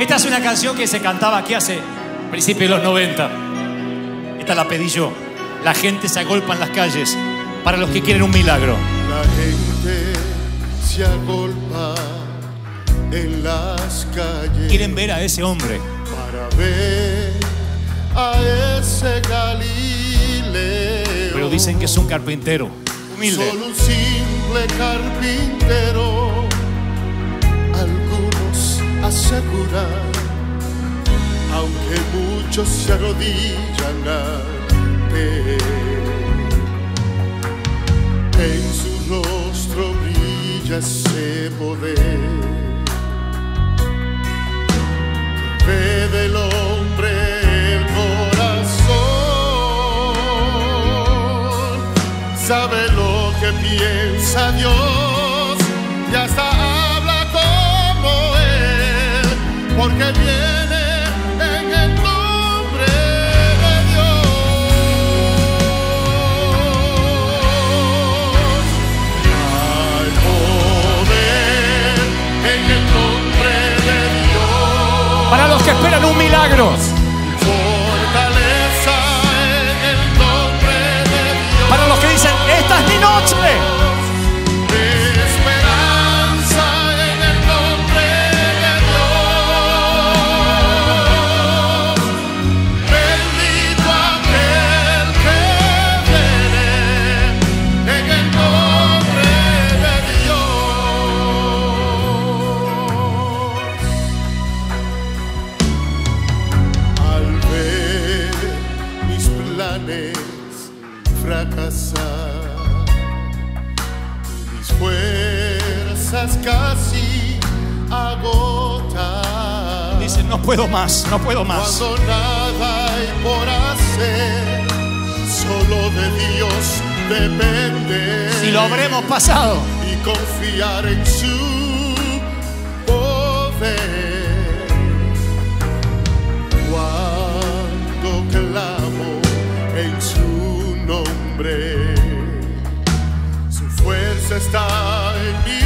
Esta es una canción que se cantaba aquí hace principios de los 90. Esta la pedí yo. La gente se agolpa en las calles para los que quieren un milagro. La gente se agolpa en las calles Quieren ver a ese hombre. para ver a ese Galileo. Pero dicen que es un carpintero. Humilde. Solo un simple carpintero. Muchos se arrodillan ante. En su rostro brilla ese poder. Ve del hombre el corazón sabe lo que piensa Dios y hasta habla como Él, porque viene Para los que esperan un milagro. Fracasar mis fuerzas casi agotan. Dicen, no puedo más, no puedo más. Cuando nada hay por hacer, solo de Dios depende. Si lo habremos pasado. Y confiar en su fuerza está en debilidad.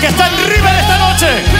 Que está en River esta noche.